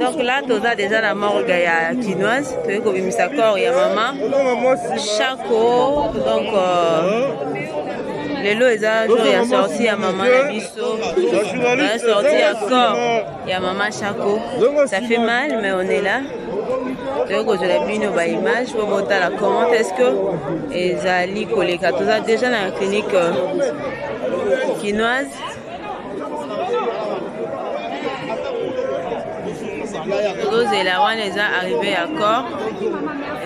donc là toza déjà na morgue ya kinoise toyei kobimisa corps ya mama. Chako donc euh, lelo eza jour ya sorti ya mama na biso. Ya sorti ya corps ya mama chako ça fait mal mais on est là. Toyei kozwela bino baimage po botala comment est ce que ezali koleka? Toza déjà na clinique euh, kinoise tozozela wana eza arrivé ya corps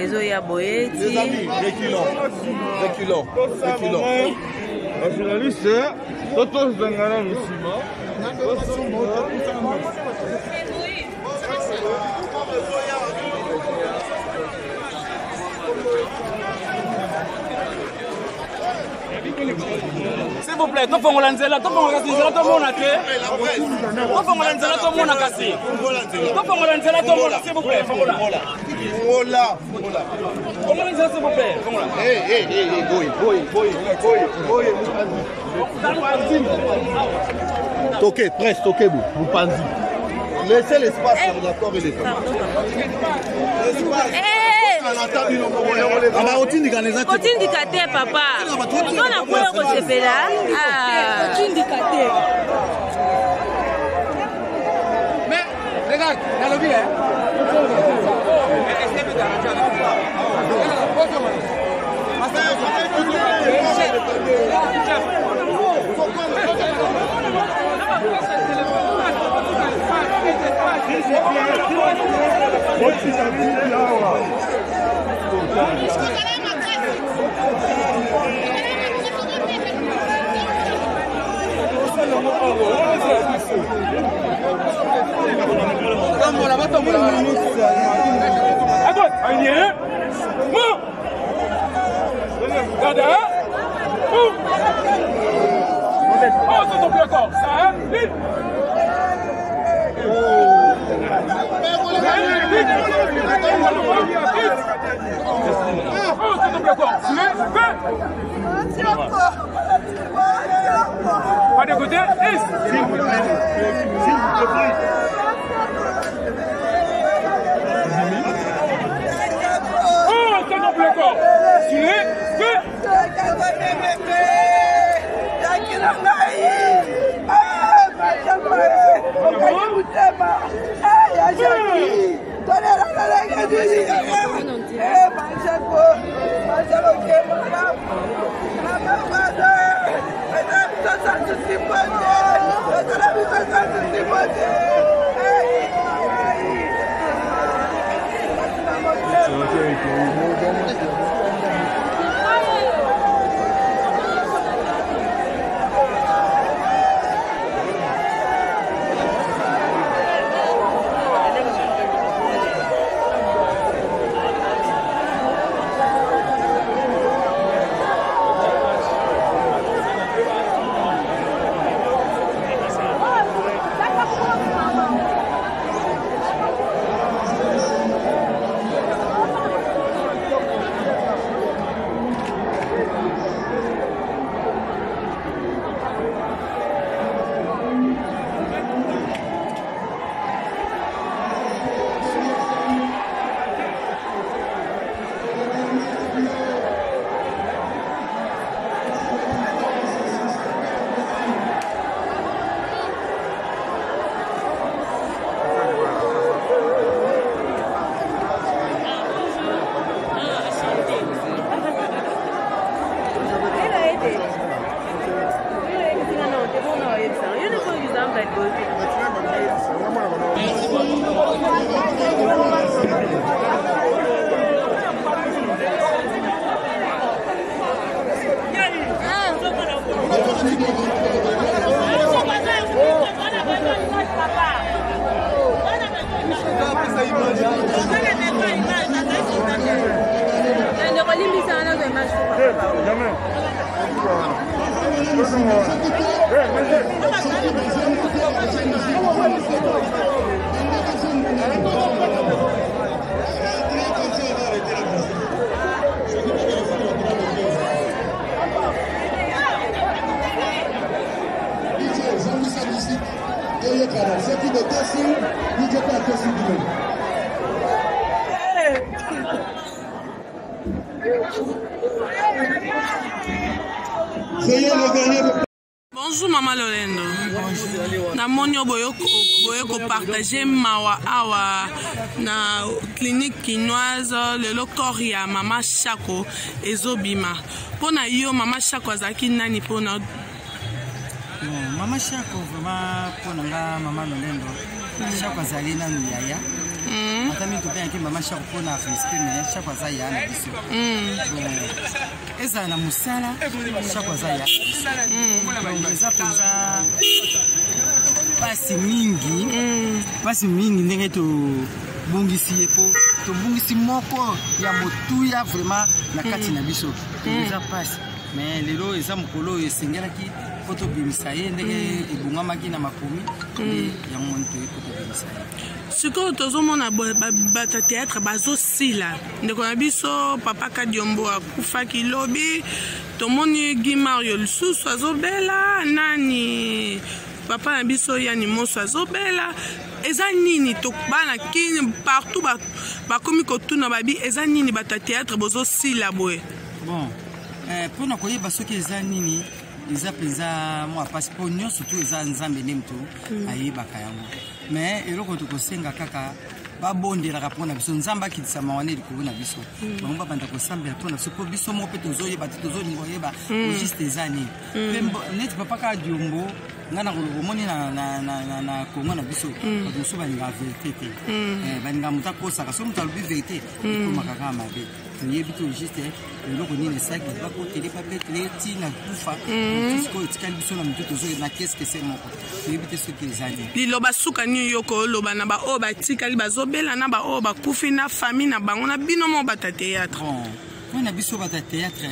ezoya bafinaliste to tozanga nanu nsima Thank you. S'il vous plaît tofongola nzela tofongola kasi nzela tomona te tofongola nzela tomona kasi tofongola nzela tomona s'il vous plaît fongola Voilà. fongola nzela s'il vous plaît fongola Hey, hey, hey, boy, boy, boy, boy, boy. Toquez, presse, vous, vous pensez. Laissez l'espace pour l'accord et les femmes. abaotindika neza te kotindika te papa. Mpona kwaya kosepela otindika te droite un mou Dada mou Oh, c'est ton plus d'accord ça Pas de côté, S'il vous plaît, s'il vous plaît. Oh, c'est non plus corps. Tu l'es, que. Ah, ma ema eya jaki tonera lolenge dilikanga e machako machaloke mona amamado ena bitosantusimote ena bitosantusimote Deye kadar. Seti de desin, nice parçası dilerim. Veuillez le gagner. bonjour mama lolendo. Namoni yo boye kopartage mawa awa na clinique kinoise lelo corps ya mama shako ezobima. Mpo na yo mama shako azalaki nani mpona? Mama shako vraiment mpo na nga mama lolendo shako azali nanu yaya ata mingi topeyaki mama shako mpo na respect me shako aza yaya na biso ezala na mosala shako aza yaya na biso eza mpenza mpasi mingi mpasi mingi ndenge tobongisi ye mpo tobongisi moko ya motuya vraiment na kati na biso. Donc eza mpasi. Mais lelo eza mokolo oyo esengelaki mpo tobimisa ye ndenge ebongamaki na makomi nde yango wani toye mpo tobimisa ye. Sikoyo tozomona bato théâtre bazosila. Ndeko na biso papa kadiombo akufaki lobi. Tomoni gi mario lisusu azobela. Nani? Papa na biso yani moso azobela. Eza nini? Bana kini partout ba- bakomi kotuna babi eza nini? Bato ya théâtre bozosila boye. Bon eh, mpo na koyeba soki eza nini eza mpenza mwa pasi mpo nyonso tu eza nzambe nde moto ayebaka yango. Me eloko tokosenga kaka babondelaka mpo na biso. Nzambe akitisama wana likolo na biso. Bango babanda kosambela mpo na biso. Mpo biso moko mpe tozoyeba te tozolinga oyeba juste eza nini. Mpe neti papa kaka diombo ngai na koloba omoni na kongo na biso. Bato mosusu balingaka verité te. Eh, balingaka moto akosaka. Soki moto alobi verité ekomaka kaka mabe toyebi te juste eloko nini esaki bakotele babetele ntina kufa. Sikoyo etikali biso na mitu tozoye na keskese moko. Toyebi te soki eza nini liloba suka nini yo koloba na baoyo batikali bazobela na baoyo bakufi na famille na bango na bino mo théâtre. Bon mpo na biso bato ya théâtre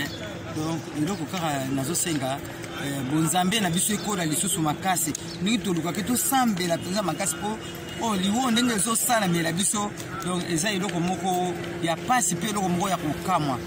donc eloko kaka nazosenga eh, bonzambe na biso ekola lisusu makasi. Ndenge tolukaki tosambela mpenza makasi mpo oyo liwo ndenge ezosalamela biso donc eza eloko moko ya pasi mpe eloko moko ya kokamwa.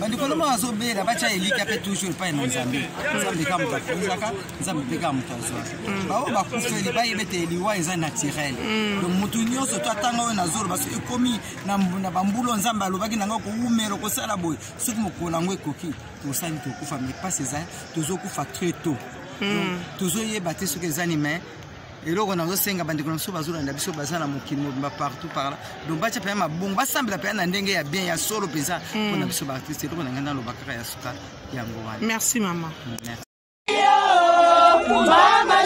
Bandeko lomo bazobela batya elika mpe toujours epai na nzambe. Nzambe ka moto afunzaka nzambe mpe ka moto azwa baoyo bakufeli bayeba ete liwa eza naturel. Donc motu nyonso to atanga oyo nazoloba so ekomi na mbu- na bambulo nzambe alobaki nanga kowumela kosala boye. Soki mokolo yango ekoki tosali tokufa. Mais pasi eza tozokufa très tôt. Donc, tozoyeba te soki eza ni mais eloko nazosenga bandeko na biso bazolanda biso baza na mokili mobimba partout par là. Donc batya mpenza mabongo basambela mpenza na ndenge ya bien ya solo mpenza. Mpona biso baartiste eloko na ngai naloba kaka ya suka yango wana merci mama Merci. Mama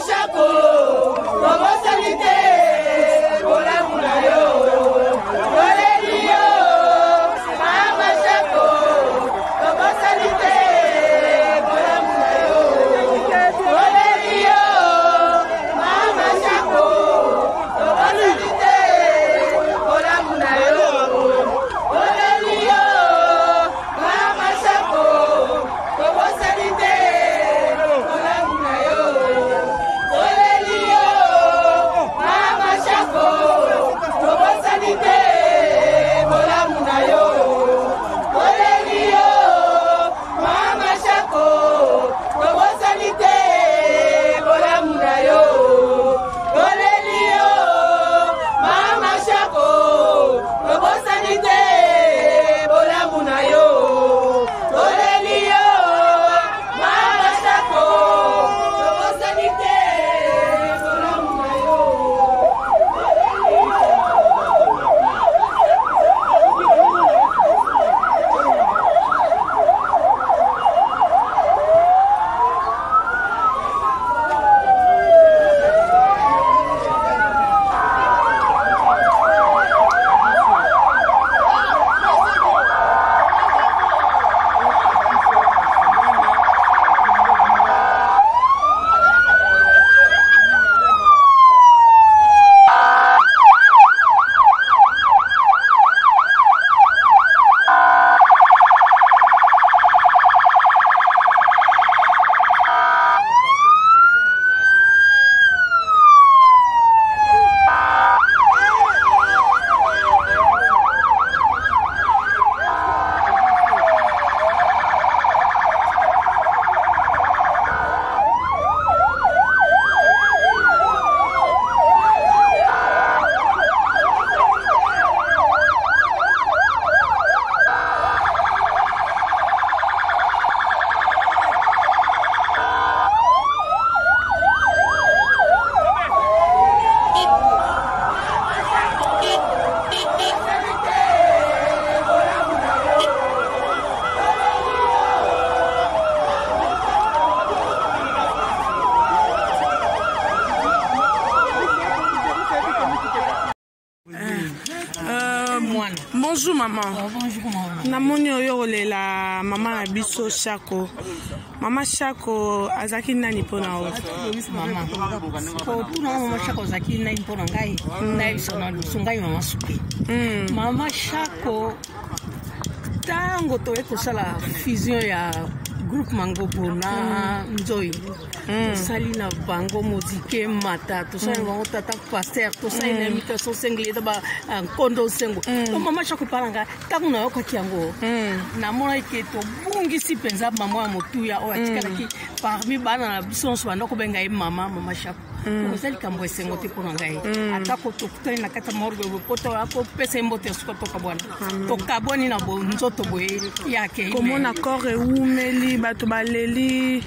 shako. Mama shako azalaki nani mpona o? Kotunanga mama shako azalaki nani mpona ngai? Nayebiso na lusu ngai mama supe mama shako ntango toye kosala fusion ya groupe mangobo na nzoi tosali na bango mozike mata tosali na bango tata paster tosali na imitation sengeli eza bankondo nsengo to mama shako epa na ngai ntango nayokaki yango namonaki ke tobungisi mpenza mama ya motuya oyo atikalaki parmi bana na biso nyonso banda kobenga ye mama mama shako eza likambo esengo te mpona ngai. Atako tokutani na kati ya morgue boye po akopesa ye mbote ya suka tokabwana tokabwani na nzoto boye yake komona corps ewumeli bato baleli.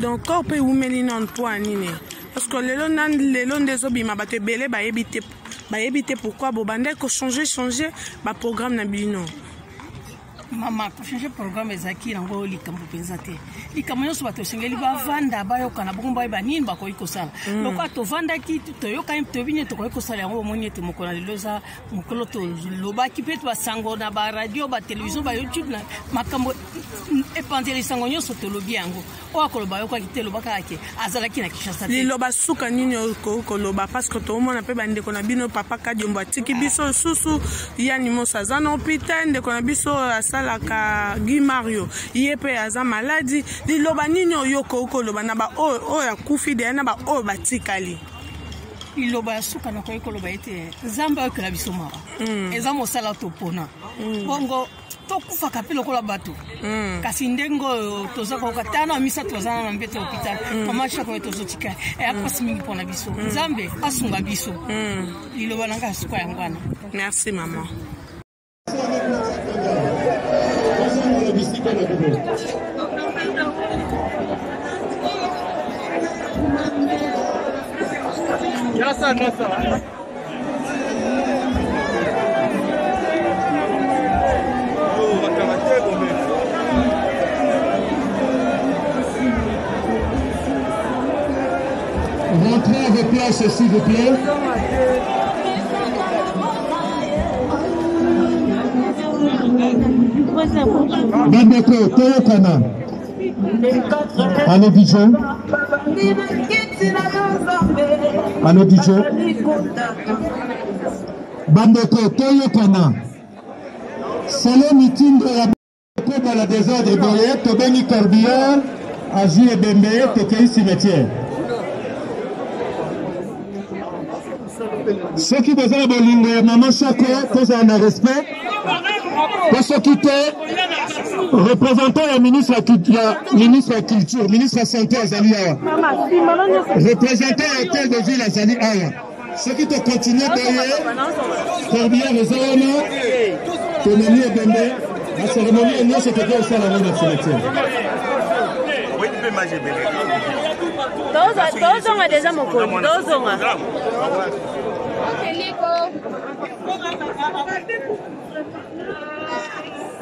Donc corps mpe ewumeli nano mpo ya nini? Parce que lelo na lelo nde ezobima bato ebele bayebi te bayebi te pourquoi? Bobandaki kochange change baprogramme na bino mama kochange programme ezalaki yango likambo mpenza te. Likambo nyonso bato esengeli bavanda bayokana bongo bayeba nini bakoki kosala. Lokola tovandaki toyokani toyebi nini tokoki kosala yango bomoni ete mokolo na lelo eza mokolo tolobaki mpe basango na baradio batelevizio bayoutube na makambo epanzela lisango nyonso tolobi yango. Oyo akoloba yokaki te elobaka ake azalaki na kinshasa te. Liloba suka nini okoki koloba parce que toomona mpe bandeko na bino papa kadiombo atiki biso lisusu yani moso aza na hôpital ndeko na biso asalaka guy mario. Ye mpe aza maladi. Liloba nini oyo okoki koloba? Na baoyo oyo akufi deya na baoyo batikali. Liloba ya suka nakoki koloba ete nzambe ayokela biso mawa eza mosala topona bongo tokufaka mpe lokola bato. Kasi ndenge oyo toza koyoka tana misato bazana na mbete hôpital. Mama shako oyo tozotika eya mpasi mingi mpona biso. Nzambe asunga biso. Liloba na ngai ya suka yango wana merci mama Nyasa, nyasa. Rentrez à vos places, s'il vous plaît. Bandeko toyokana. Alo dijo alo dijo bandeko toyokana. Selo mitindo ya kobala desordre boye tobengi corbillard azwi ebembe tokei cimetière. Soki boza na bolingo ya mama shako tozala na respect po soki te représentant ya ministre ya, ya ministre ya culture ministre ya santé azali awa. Représentant ya hotel de ville azali awa. Soki tokontinue boye corbillard eza wana tomemi ebembe baceremonie nyonso tokoki kosala yango na cimetière tozonga deja mokoli tozonga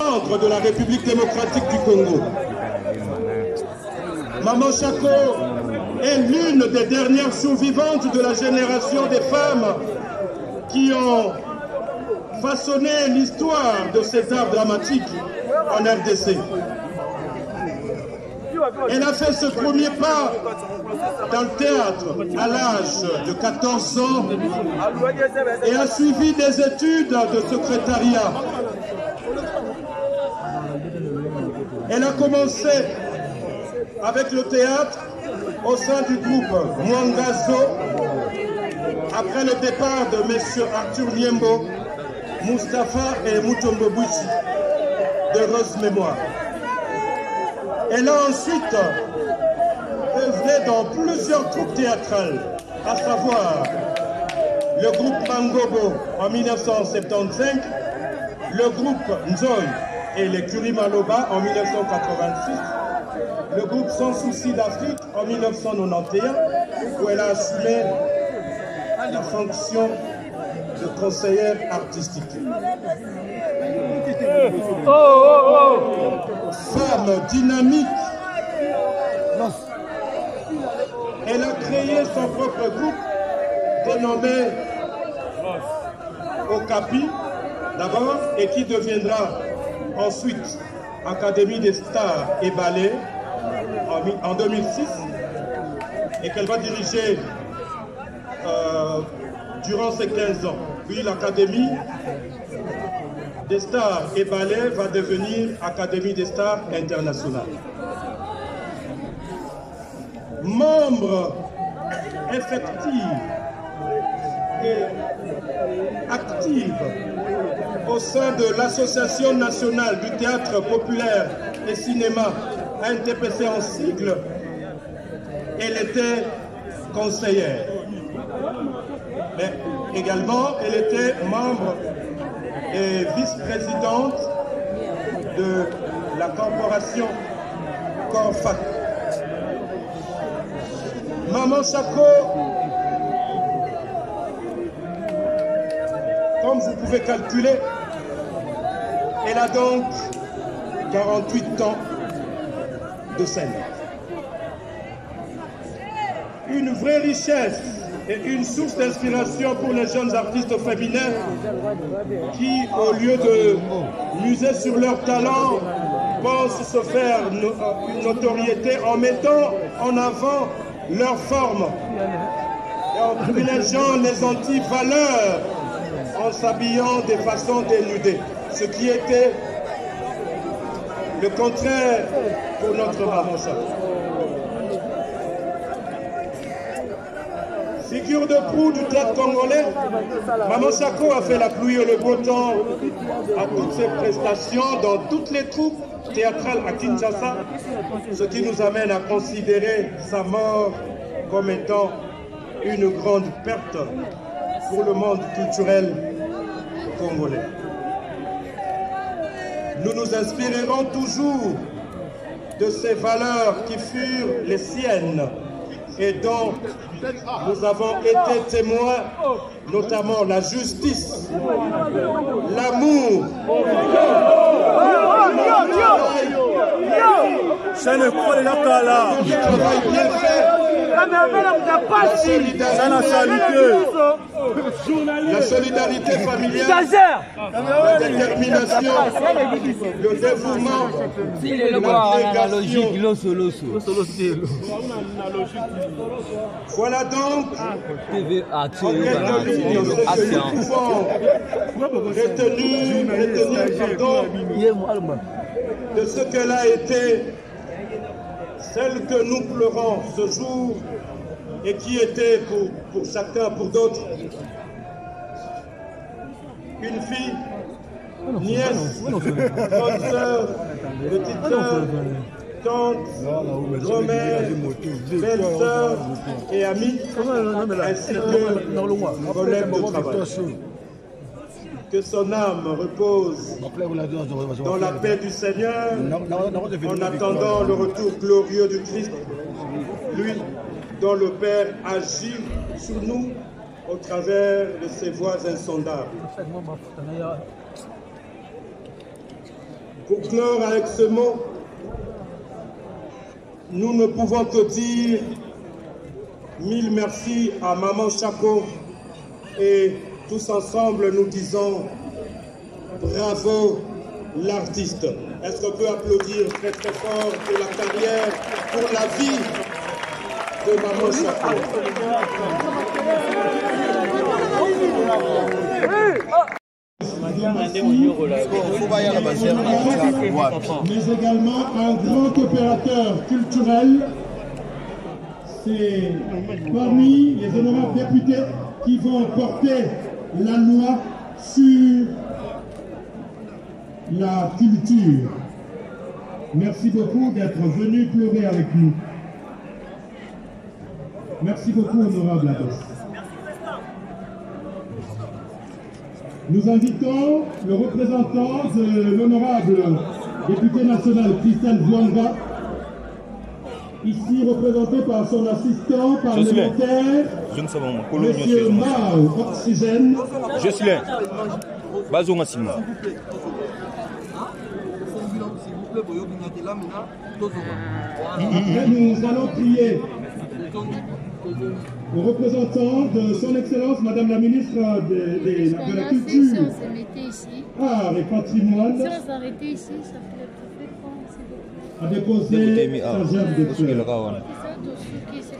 Ordre de la République démocratique du Congo. Maman Chako est l'une des dernières survivantes de la génération des femmes qui ont façonné l'histoire de cet art dramatique en RDC. Elle a fait ce premier pas dans le théâtre à l'âge de 14 ans et a suivi des études de secrétariat. Elle a commencé avec le théâtre au sein du groupe Mwangazo après le départ de M. Arthur Niembo, Mustapha et Mutombo Bouchi, d'heureuse mémoire. Elle a ensuite œuvré dans plusieurs troupes théâtrales, à savoir le groupe Mangobo en 1975, le groupe Nzoy et les Kurimaloba en 1986, le groupe Sans Souci d'Afrique en 1991, où elle a assumé la fonction de conseillère artistique. Femme dynamique, elle a créé son propre groupe dénommé Okapi d'abord et qui deviendra ensuite Académie des Stars et Ballets en, en 2006 et qu'elle va diriger euh, durant ces 15 ans. Puis l'Académie des Stars et Ballets va devenir Académie des Stars internationale. Membre effective et active au sein de l'Association nationale du théâtre populaire et cinéma, NTPC en sigle, elle était conseillère. Mais également, elle était membre et vice-présidente de la corporation Corfac. Maman Chaco, comme vous pouvez calculer, elle a donc 48 ans de scène. Une vraie richesse et une source d'inspiration pour les jeunes artistes féminins qui, au lieu de muser sur leur talent, pensent se faire une notoriété en mettant en avant leur forme. Et en privilégiant les anti-valeurs en s'habillant de façon dénudée, ce qui était le contraire pour notre maman Figure de proue du théâtre congolais, Maman Sako a fait la pluie et le beau temps à toutes ses prestations dans toutes les troupes théâtrales à Kinshasa, ce qui nous amène à considérer sa mort comme étant une grande perte pour le monde culturel congolais. Nous nous inspirerons toujours de ces valeurs qui furent les siennes et dont nous avons été témoins, notamment la justice, l'amour, le travail bien fait, la solidarité familiale, la détermination, le dévouement, Voilà donc en quelques lignes ce que nous pouvons retenir, retenir pardon, de ce qu'elle a été, celle que nous pleurons ce jour et qui était pour, pour chacun, pour d'autres, une fille, nièce, grande sœur, petite sœur, tante, grand-mère, belle-sœur et amie, ainsi que collègue de travail. Que son âme repose dans la paix du Seigneur en attendant le retour glorieux du Christ, lui dont le Père agit sur nous au travers de ses voies insondables. Pour clore avec ce mot, nous ne pouvons que dire mille merci à Maman Chaco et tous ensemble nous disons Bravo l'artiste. Est-ce qu'on peut applaudir très très fort pour la carrière, pour la vie de Maman mais également un grand opérateur culturel. C'est parmi les honorables députés qui vont porter la loi sur la culture. Merci beaucoup d'être venu pleurer avec nous. Merci beaucoup, honorable Abbas. Nous invitons le représentant de l'honorable député national Christelle Zouanga, ici représenté par son assistant parlementaire, Oxygène. Jocelyn, bazonga nsima Après, nous allons prier. Le représentant de son Excellence, Madame la ministre de, de- de la Culture, Art et Patrimoine, s'arrêter ici, ça fait a déposé sa gerbe de fleurs.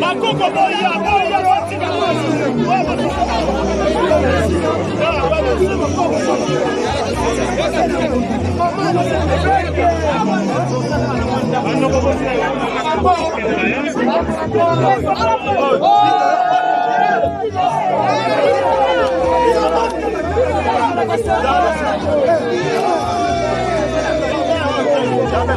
Makoko boya, boya, botika Voilà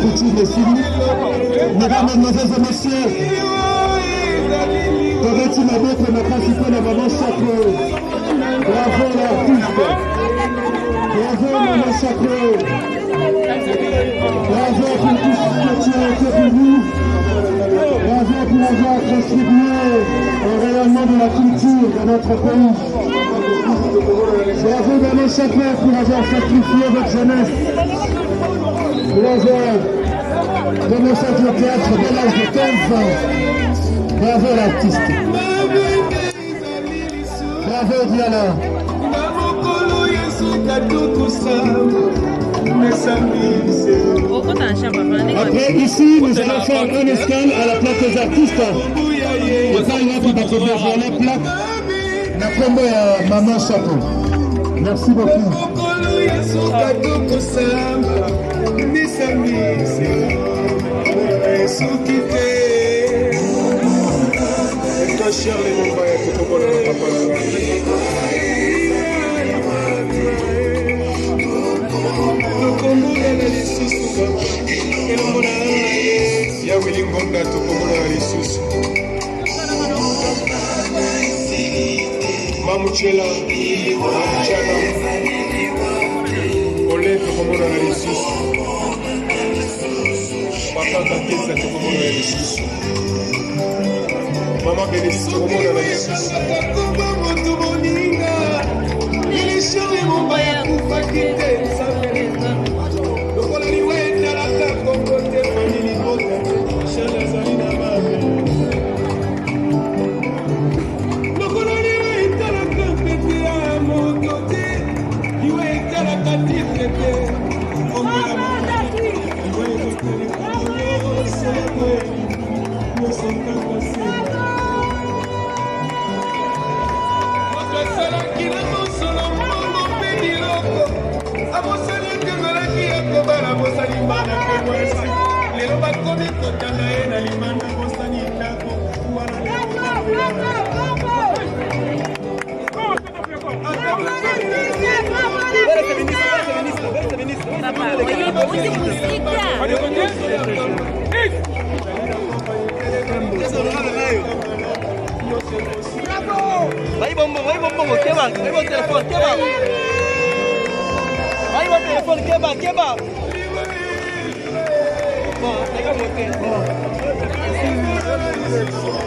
Poutine est fini. Mesdames, Mesdemoiselles et Messieurs, Dorothy Mabotte m'a participé la maman Sacré. Bravo l'artiste. Bravo maman Sacré. Bravo pour tout ce que tu as fait pour nous. Bravo pour avoir contribué au rayonnement de la culture dans notre pays. Bravo Maman Chapeau pour avoir sacrifié votre jeunesse. Bravo de nos centres de théâtre dès l'âge de 15 ans. Bravo l'artiste. Bravo Diana. Après, ici, nous allons faire un scan à la plaque des artistes. la plaque. Maman Chapeau. Merci beaucoup. Shirley Mumbai, Coca-Cola, Papa. Papa elongo na ye yawe lingonga tokomonana lisusu mamuchela mamuchana ole tokomonana lisusu papa kakesa tokomonana lisusu mama benisi tokomonana lisusu motu moninga ilishori mobaya kufaki te lokola Vai bombom, vai bombom, queba, vai bom telefone, queba. Vai bom telefone, queba, queba. Thank you.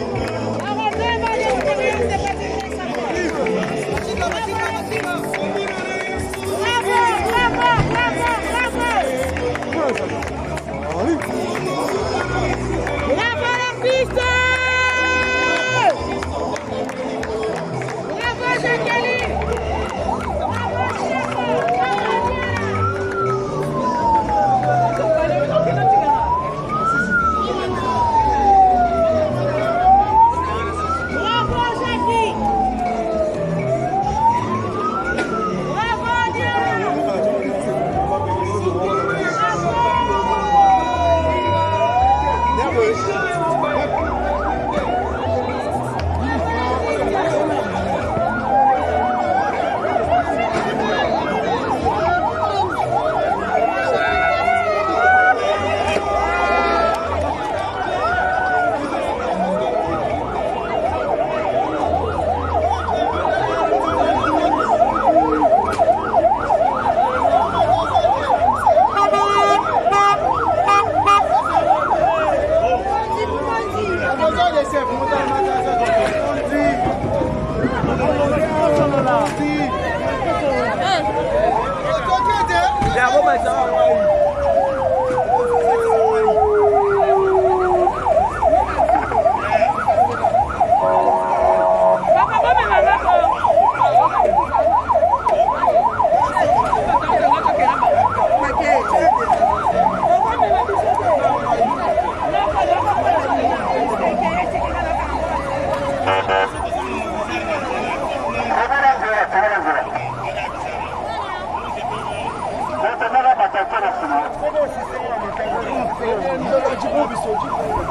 Jogar de boob, seu de boob.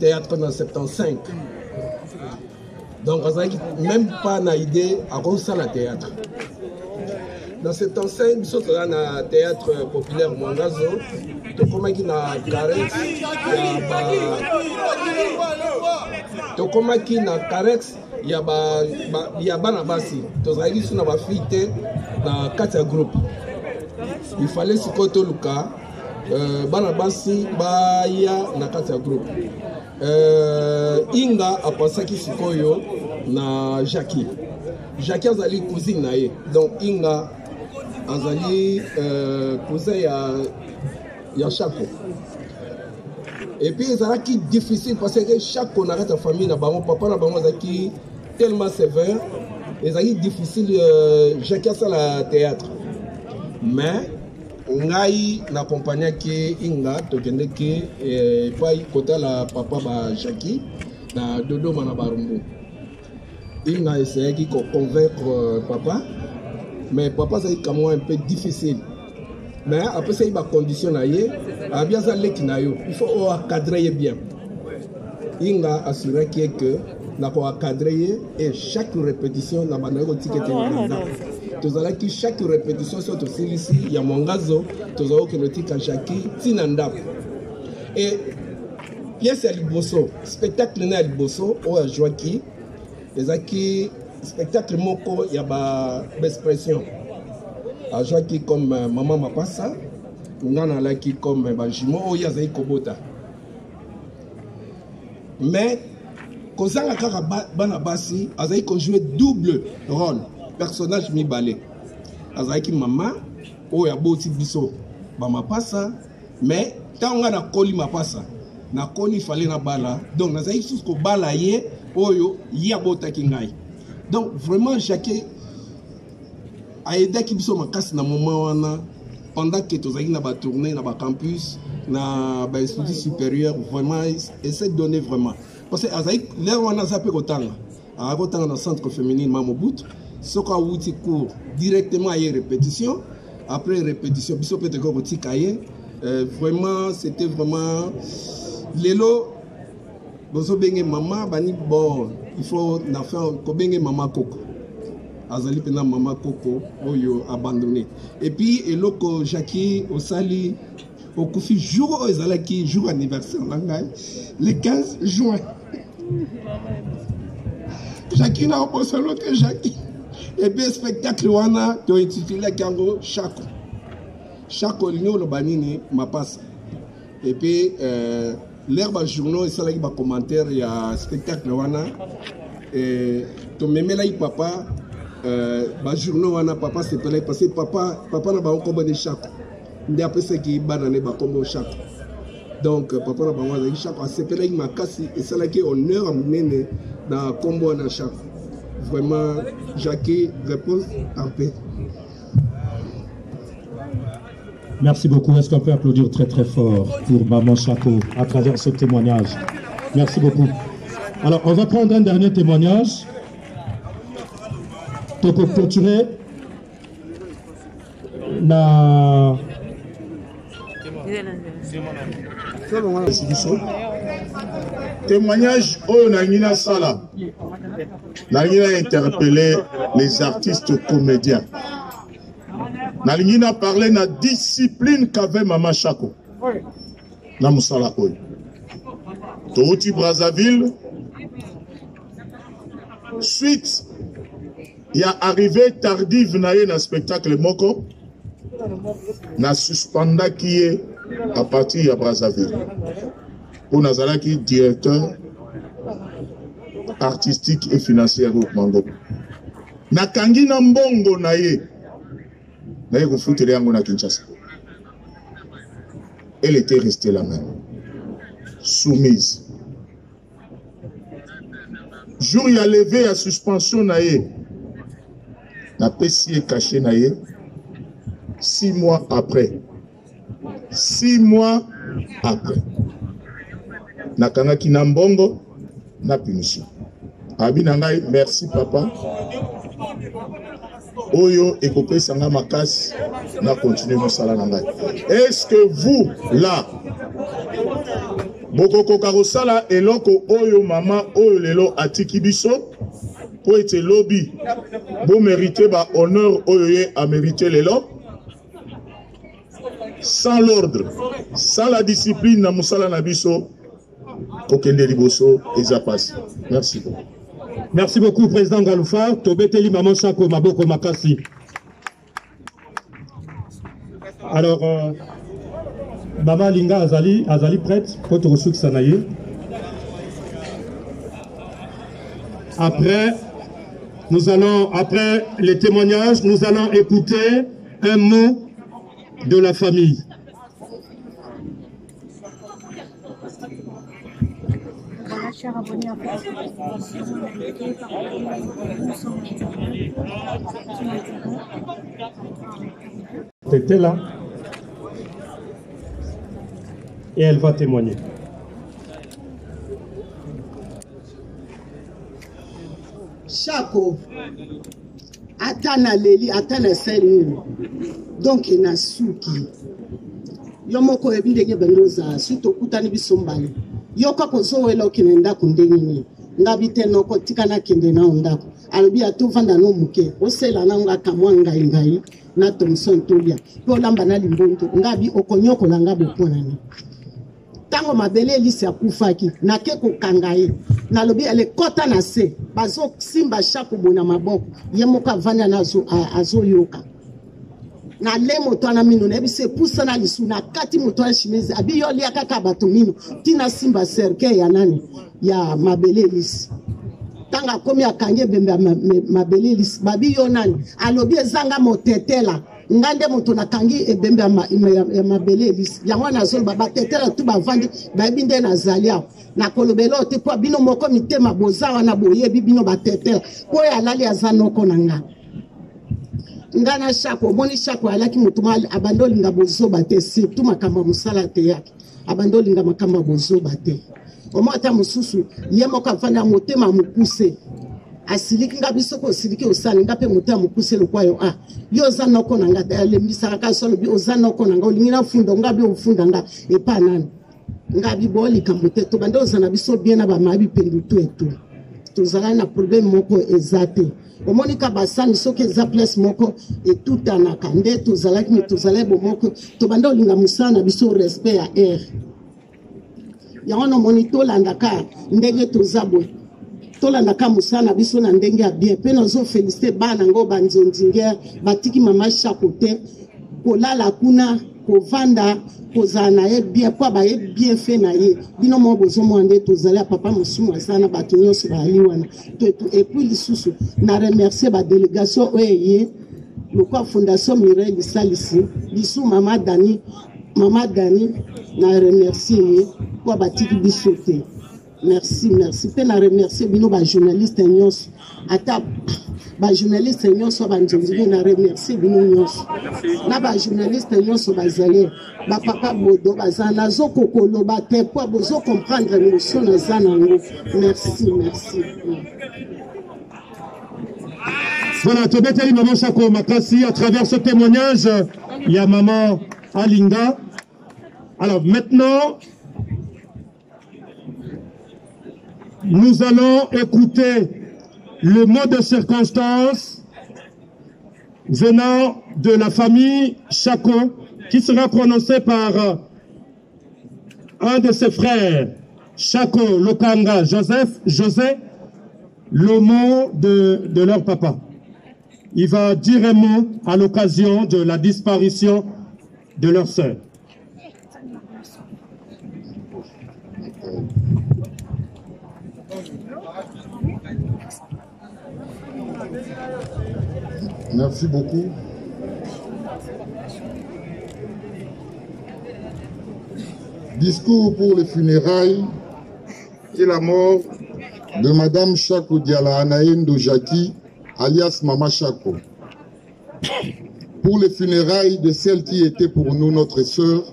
Théâtre na 75 donc azalaki même pas na idée akosala théâtre. Na 75 biso toza na théâtre populaire mwangazo. Tokomaki na carex ya ba tokomaki na carex ya ba, ba, ya bana basi. Tozalaki so na bafille te na kati ya groupe il fallait sikoyo toluka uh, bana basi baya na kati ya groupe uh, inga apasaki sikoyo na jacki jacki azali cousine na ye. Donc inga azali uh, cousin ya, ya chako epuis ezalaki difficile parce que chako na kati ya famille na bango. Papa na bango azalaki tellement sévère. Ezalaki difficile uh, jacki asala théâtre. Mais ngai nakompagnaki inga tokendeki epai kotala papa ba jaki na dodoma na barumbu. Inga esayaki koconvaincre papa mais papa azalaki kamwa un peu difficile. Mais apesaki bacondition na ye abi aza leki na yo il faut oencadre ye bien. Inga assuraki ye que nakoencadre ye et chaque répétition na bandaki kotika ete nanda tozalaki chaque répétition so tosilisi ya mwangazo tozalaki kokende otika jaki ntina ndako e piese ya liboso spectacle na ya liboso oyo azwaki ezalaki spectacle moko ya baexpression azwaki comme mama mapasa nga nalaki comme bajumeau oyo azali kobota. Mais kozanga kaka ba- bana basi azalaki kojouer double rôle personnage mibale. Azalaki mama oyo aboti biso bamapasa mais ntango ngai nakoli mapasa nakoni fale nabala donc nazalaki susu kobala ye oyo ye abotaki ngai. Donc vraiment jacke ayedaki biso makasi na moment wana pendant ke tozalaki na batournée na bacampus na bainstitut supérieur vraiment essaie de donner vraiment. Parce que azalaki lere wana aza mpe kotanga. Azalaki kotanga na centre féminine ma mobutu soki awuti cours directement aye répétition. Après répétition biso mpe tokoki kotika ye Euh, vraiment c'était vraiment lelo bozobenge mama bani bon il faut na fin kobenge mama koko. Azali mpena mama koko oyo abandonné. Et puis eloko jacki osali okufi jour oyo ezalaki jour anniversaire na ngai le 15 juin. Jacki na obosolo te epe spectacle wana tointitulaki yango chako. Chako olingi oloba nini mapasa epuis euh, lere bajournaux esalaki bacommentaire ya spectacle wana. Eh, tomemelaki papa euh, bajournaux wana papa sepelaki parce que papa, papa na bango nkombo ni chako. Nde apesaki bana ne bakombo chako. Donc papa na bango azalaki chako. Asepelaki makasi esalaki honneur ya monene na nkombo wana chako vraiment jacqui repose en paix Merci beaucoup. Est-ce qu'on peut applaudir très très fort pour Maman Chaco à travers ce témoignage? Merci beaucoup. Alors, on va prendre un dernier témoignage. Donc, pour clôturer, na témoignage oyo nalingi nasala. Nalingi na interpele les artistes comédiens. Nalingi na parle na discipline kave mama chako. Na mosala oyo. Touti brazzaville suite ya arrivé tardive na ye na spectacle moko na suspendaki ye à partir ya brazzaville mpo nazalaki directeur artistique et financier mango nakangi na mbongo na ye naye kofutela yango na kinshasa. Elle était restée la même soumise. Jour ya leve ya suspension na ye napesi ye kashe na ye six mois après. Six mois après nakangaki na mbongo na punition. Abi na ngai merci papa. Oyo ekopesanga makasi na continue mosala na ngai. Est-ce que vous là bokokoka kosala eloko oyo mama oyo lelo atiki biso? Mpo ete lobi bomerite bahonneur oyo ye amerite lelo? Sans l'ordre sans la discipline na mosala na biso kokende liboso eza pasi merci beaucoup Merci beaucoup, Président Galoufa. Tobeteli Maman Chako Maboko Makasi. Alors, euh, Linga Azali, Azali prête te recevoir Sanaye. Après, nous allons, après les témoignages, nous allons écouter un mot de la famille. Chers abonnés à Facebook, likez, partagez, nous sommes Tu étais là. Et elle va témoigner. shako ata naleli ata nasali nini donk na suki yo moko oyebi ndenge ebenge ozala su tokutani biso mbala yo kaka ozowela okende ndako ndenge nini? Ngabi te noko tika nakende nao ndako. Alobi atovanda no moke osela nango akamwa ngai ngai na thomson tolia. Mpe olamba na limbondo ngabi okonyokola nga boponani ntango mabele elisi akufaki nake kokanga ye. Nalobi elekɔta na se bazosimba shako boye na maboko. Ye moko avandi ana azoyoka nale moto wana mino nayebi se epusana lisu nakati moto wana chemise abi yo lia kaka bato mino. Ntina simba cercueil ya nani? Ya mabele elisi. Ntango akomi akangi ebembe ya mabele elisi. Babi yo nani? Alobi ezanga motetela. Nga nde moto nakangi ebembe ya mabele elisi. Yango wana azoloba batetela tu bavandi bayebi nde nazali awa. Nakolobela o te mpo bino moko mitema boza wana boyebi bino batetela. Mpo oyo alali aza noko na nga nga na shako omoni shako alaki moto mo abandi olinga bozoba te. Surtout makambo ya mosala te yake abandi olinga makambo ya bozoba te. Omo ata mosusu ye moko afandi ya motema mokuse. Asiliki nga biso ko osiliki osali nga mpe moto ya mokuse lokwa yo ah. Yo oza noko na nga alembisaka ka so alobi oza noko na nga. Olingi nafunda nga bi ofunda nga epa nani. Nga bibo likambo te tobande ozala biso bien na bamaya bipendutu etu tozalaki na probleme moko eza te. Omoni ka basani soki eza place moko etutanaka. Nde tozalaki me tozalaki bomoko. Tobande olinga mosala na biso respect ya aire yango na omoni tolandaka ndenge toza boye. Tolandaka mosala na biso na ndenge ya bien. Mpe nazofelicite bana yango banzondinge batiki mama shako te kolala kuna kovanda kozala na ye bien mpo baye bien fe na ye. Bino moko bozomona nde tozali ya papa mosumu aza na bato nyonso bayali wana. Epuis lisusu na remercie badelegation oyo eye lokwa fondation mirel lisalisi lisu mama dani mama dani na remercie ye mpo batiki biso te merci merci mpe na remercie bino bajournaliste nyonso ata bajournaliste nyonso banzonzili na remercie bino nyonso na bajournaliste nyonso bazali bapapa bodo baza nazokokoloba te mpo bozokomprendre émotion naza nango merci merci Voilà, tobeteli maman Chako Makassi à travers ce témoignage. Il y a maman Alinga. Alors maintenant, nous allons écouter le mot de circonstance venant de la famille Chako qui sera prononcé par un de ses frères, Chako Lokanga Joseph, José, le mot de, de leur papa. Il va dire un mot à l'occasion de la disparition de leur sœur. Merci beaucoup. Discours pour les funérailles et la mort de Madame Chako Diala Anaendo Jackie, alias Mama Chako. Pour les funérailles de celle qui était pour nous notre sœur,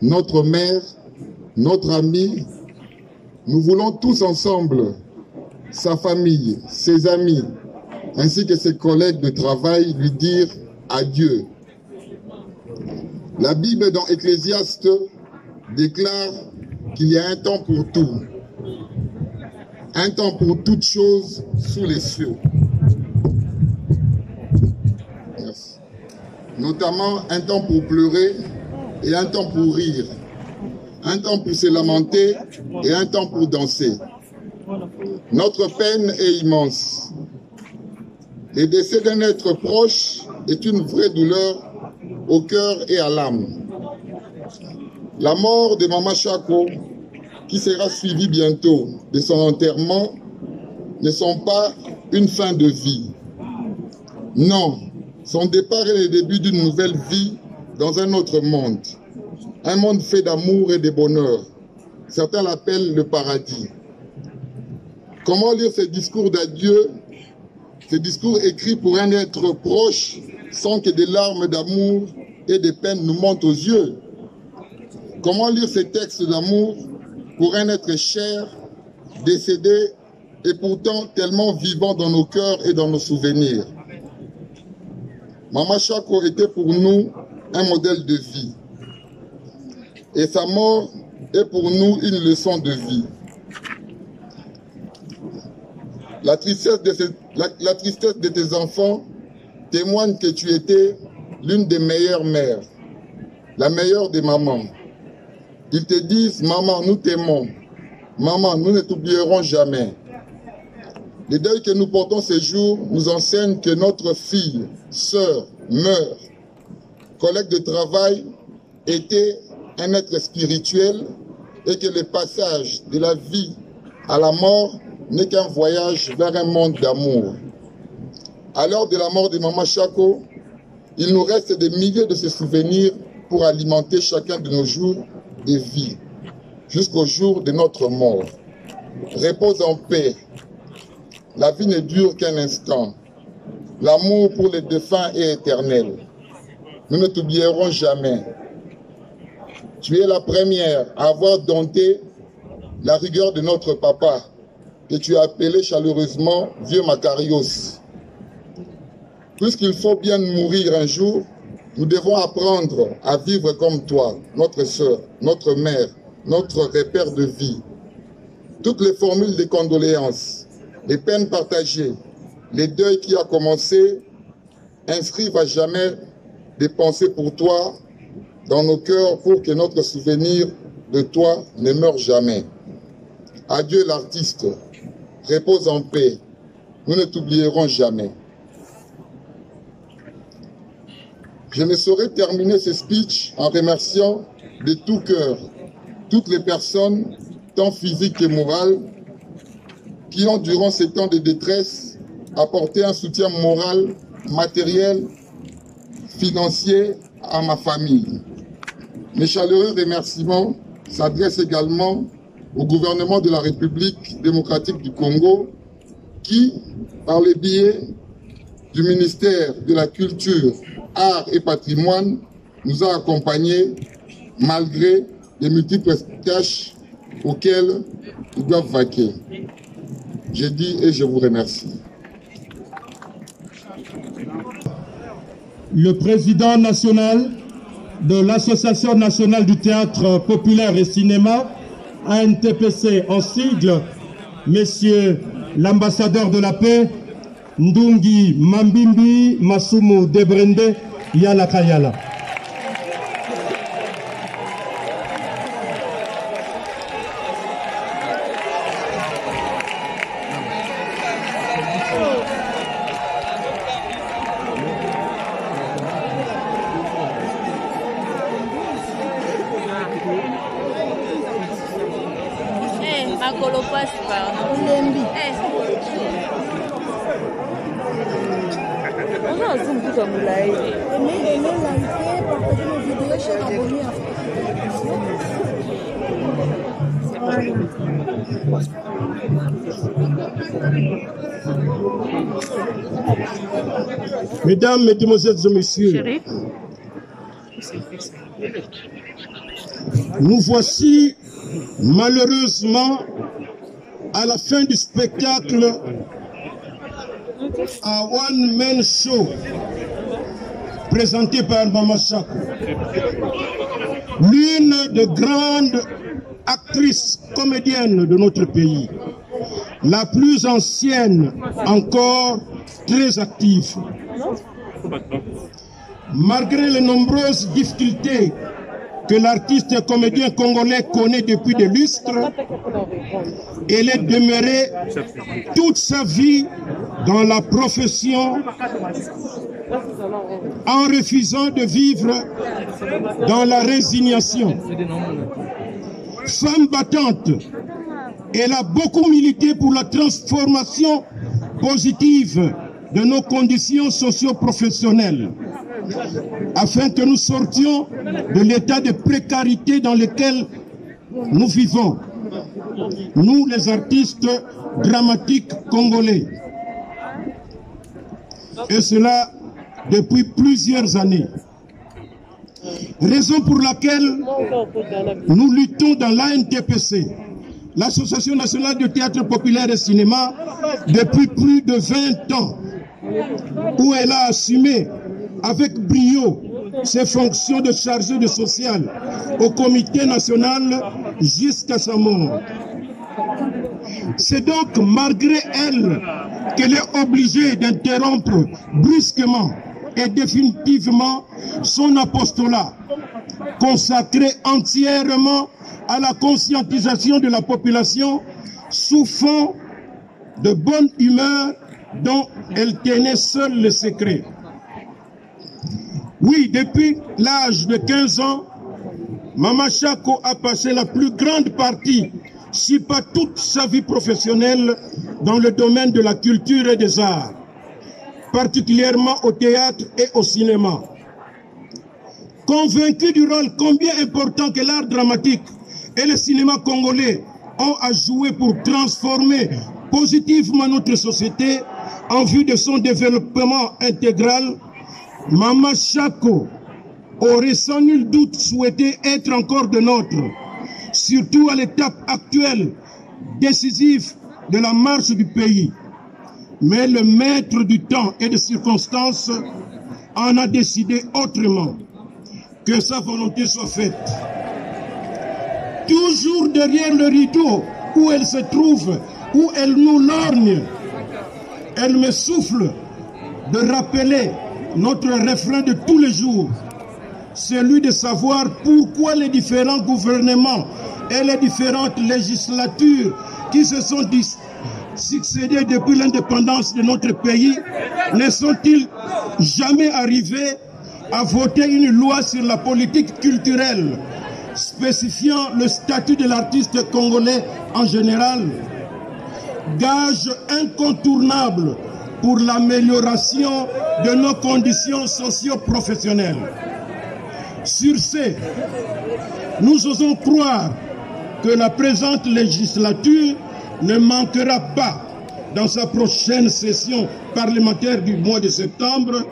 notre mère, notre amie, nous voulons tous ensemble, sa famille, ses amis, ainsi que ses collègues de travail, lui dire adieu. La Bible dans Ecclésiaste déclare qu'il y a un temps pour tout, un temps pour toutes choses sous les cieux. Notamment un temps pour pleurer et un temps pour rire, un temps pour se lamenter et un temps pour danser. Notre peine est immense. Le décès d'un être proche est une vraie douleur au cœur et à l'âme. La mort de Mama Chako, qui sera suivie bientôt de son enterrement, ne sont pas une fin de vie. Non, son départ est le début d'une nouvelle vie dans un autre monde. Un monde fait d'amour et de bonheur. Certains l'appellent le paradis. Comment lire ce discours d'adieu, ce discours écrit pour un être proche sans que des larmes d'amour et de peine nous montent aux yeux Comment lire ces textes d'amour pour un être cher, décédé et pourtant tellement vivant dans nos cœurs et dans nos souvenirs? Mama Chako était pour nous un modèle de vie. Et sa mort est pour nous une leçon de vie. La tristesse de, tes enfants témoigne que tu étais l'une des meilleures mères, la meilleure des mamans. Ils te disent, maman, nous t'aimons. Maman, nous ne t'oublierons jamais. Le deuil que nous portons ces jours nous enseigne que notre fille, sœur, meurt. collègue de travail, était un être spirituel et que le passage de la vie à la mort n'est qu'un voyage vers un monde d'amour. À l'heure de la mort de Maman Chaco, il nous reste des milliers de ces souvenirs pour alimenter chacun de nos jours de vie, jusqu'au jour de notre mort. Repose en paix. La vie ne dure qu'un instant. L'amour pour les défunts est éternel. Nous ne t'oublierons jamais. Tu es la première à avoir dompté la rigueur de notre papa, que tu as appelé chaleureusement Vieux Macarios. Puisqu'il faut bien mourir un jour, nous devons apprendre à vivre comme toi, notre sœur, notre mère, notre repère de vie. Toutes les formules de condoléances, les peines partagées, les deuils qui a commencé, inscrivent à jamais des pensées pour toi dans nos cœurs pour que notre souvenir de toi ne meure jamais. Adieu l'artiste, repose en paix, nous ne t'oublierons jamais. Je ne saurais terminer ce speech en remerciant de tout cœur toutes les personnes, tant physiques que morales, qui ont, durant ces temps de détresse, apporté un soutien moral, matériel, financier à ma famille. Mes chaleureux remerciements s'adressent également au gouvernement de la République démocratique du Congo qui, par le biais du ministère de la Culture, Arts et Patrimoine, nous a accompagnés malgré les multiples tâches auxquelles ils doivent vaquer. Je dis et je vous remercie. Le président national de l'Association nationale du théâtre populaire et cinéma, ANTPC en sigle, Monsieur l'ambassadeur de la paix, Ndungi Mambimbi Masumu Debrende Yala Kayala. Mesdames, Mesdemoiselles et Messieurs, nous voici malheureusement à la fin du spectacle à One Man Show présenté par Mama. L'une des grandes actrices comédiennes de notre pays, la plus ancienne encore très active. Malgré les nombreuses difficultés que l'artiste et comédien congolais connaît depuis des lustres, elle est demeurée toute sa vie dans la profession en refusant de vivre dans la résignation. Femme battante, elle a beaucoup milité pour la transformation positive de nos conditions socio-professionnelles afin que nous sortions de l'état de précarité dans lequel nous vivons, nous les artistes dramatiques congolais. Et cela depuis plusieurs années. Raison pour laquelle nous luttons dans l'ANTPC, l'Association nationale de théâtre populaire et cinéma, depuis plus de 20 ans, où elle a assumé avec brio ses fonctions de chargée de social au comité national jusqu'à sa mort. C'est donc malgré elle qu'elle est obligée d'interrompre brusquement et définitivement son apostolat, consacré entièrement à la conscientisation de la population sous fond de bonne humeur dont elle tenait seule le secret. Oui, depuis l'âge de 15 ans, Mama Chako a passé la plus grande partie, si pas toute sa vie professionnelle, dans le domaine de la culture et des arts, particulièrement au théâtre et au cinéma. Convaincu du rôle combien important que l'art dramatique et le cinéma congolais ont à jouer pour transformer positivement notre société en vue de son développement intégral, Mama Chako aurait sans nul doute souhaité être encore de nôtre, surtout à l'étape actuelle décisive de la marche du pays. Mais le maître du temps et des circonstances en a décidé autrement. Que sa volonté soit faite. Toujours derrière le rideau où elle se trouve, où elle nous lorgne, elle me souffle de rappeler notre refrain de tous les jours, celui de savoir pourquoi les différents gouvernements et les différentes législatures qui se sont succédées depuis l'indépendance de notre pays ne sont-ils jamais arrivés à voter une loi sur la politique culturelle spécifiant le statut de l'artiste congolais en général, gage incontournable pour l'amélioration de nos conditions socio-professionnelles. Sur ce, nous osons croire que la présente législature ne manquera pas, dans sa prochaine session parlementaire du mois de septembre,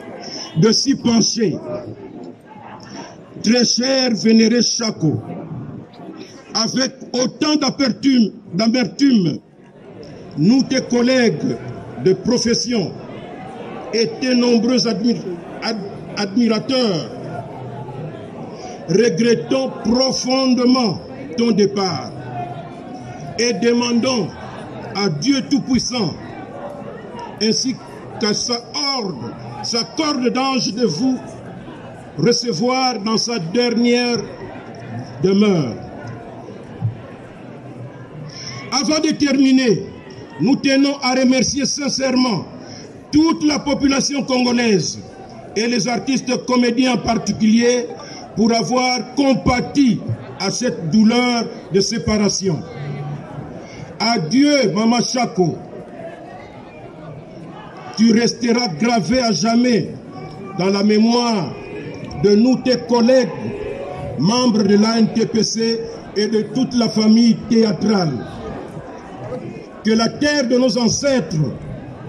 de s'y pencher. Très cher vénéré Chaco, avec autant d'amertume, nous, tes collègues de profession et tes nombreux admir ad admirateurs, regrettons profondément ton départ et demandons à Dieu Tout-Puissant ainsi qu'à sa horde, sa corde d'ange de vous recevoir dans sa dernière demeure. Avant de terminer, nous tenons à remercier sincèrement toute la population congolaise et les artistes comédiens en particulier pour avoir compati à cette douleur de séparation. Adieu, Mama Chako. Tu resteras gravé à jamais dans la mémoire de nous, tes collègues, membres de l'ANTPC et de toute la famille théâtrale. Que la terre de nos ancêtres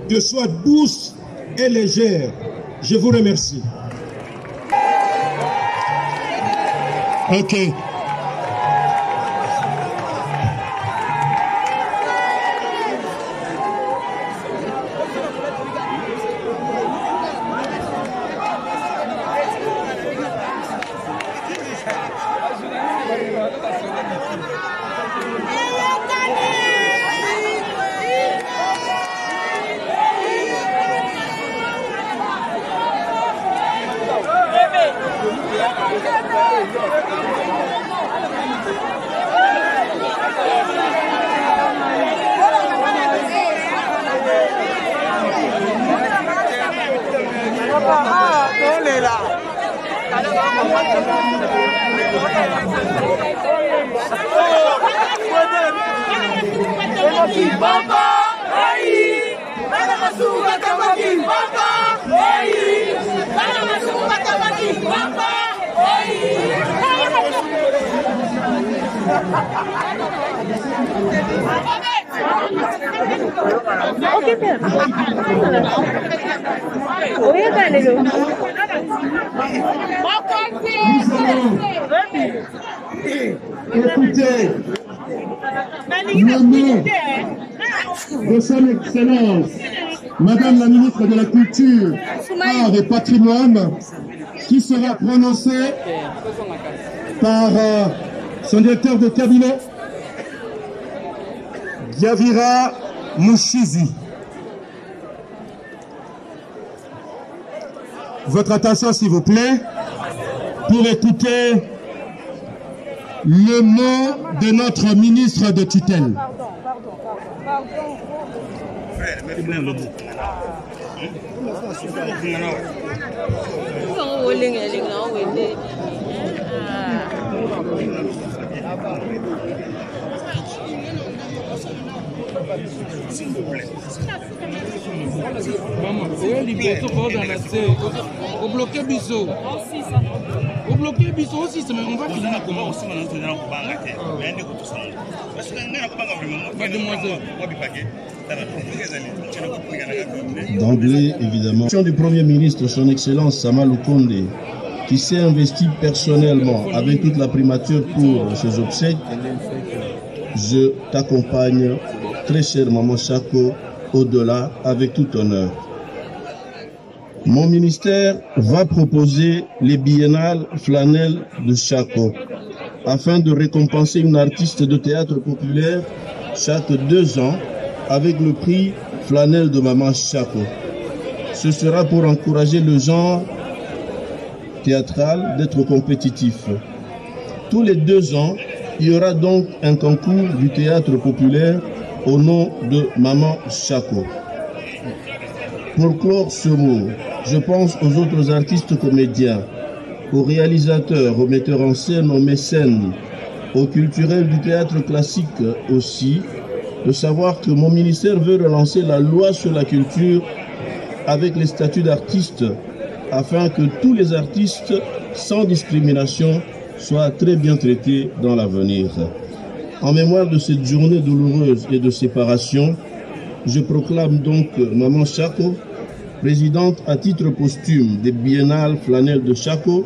te soit douce et légère. Je vous remercie. Écoutez, le nom de son Excellence, Madame la ministre de la Culture, Art et Patrimoine, qui sera prononcé par euh, son directeur de cabinet, Yavira Mouchizi. Votre attention, s'il vous plaît, pour écouter le mot de notre ministre de tutelle. Pardon, pardon, pardon. mama oyo liboso kozala te obloke biso obloke biso osisa mais on va finir na comment D'emblée, évidemment, du Premier ministre, son Excellence qui s'est investi personnellement avec toute la primature pour ses obsèques, je t'accompagne, très cher Maman Chako, au-delà avec tout honneur. Mon ministère va proposer les biennales flanelles de Chaco afin de récompenser une artiste de théâtre populaire chaque deux ans avec le prix flanelle de Maman Chaco. Ce sera pour encourager le genre théâtral d'être compétitif. Tous les deux ans, il y aura donc un concours du théâtre populaire au nom de Maman Chaco. Pour clore ce mot, je pense aux autres artistes comédiens, aux réalisateurs, aux metteurs en scène, aux mécènes, aux culturels du théâtre classique aussi, de savoir que mon ministère veut relancer la loi sur la culture avec les statuts d'artistes afin que tous les artistes, sans discrimination, soient très bien traités dans l'avenir. En mémoire de cette journée douloureuse et de séparation, je proclame donc Maman Chaco, présidente à titre posthume des biennales flanelles de Chaco,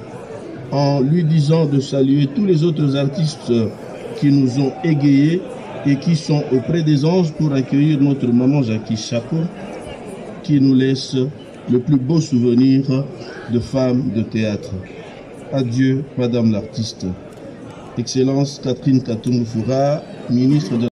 en lui disant de saluer tous les autres artistes qui nous ont égayés et qui sont auprès des anges pour accueillir notre maman Jackie Chaco, qui nous laisse le plus beau souvenir de femme de théâtre. Adieu, Madame l'artiste. Excellence Catherine Katumufura, ministre de